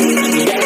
Yeah.